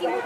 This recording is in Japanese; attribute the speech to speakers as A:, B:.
A: hicimos